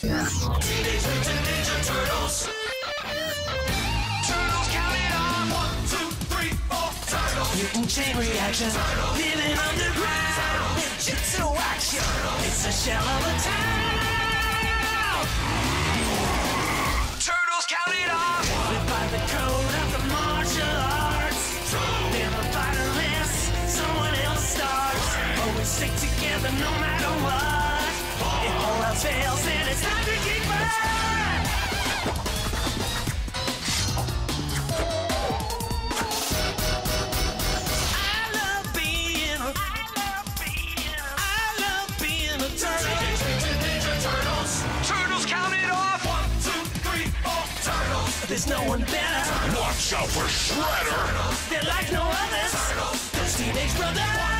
Mutant Turtles. Turtles two, three. Turtles. Chain reaction. Living underground. Ninjutsu action. It's a shell of a town. Turtles count it off. Live by the code of the martial arts. Never fighter less. Someone else starts. Always stick together no matter what. There's no one better. Watch out for Shredder! They're like no others. Those teenage brothers.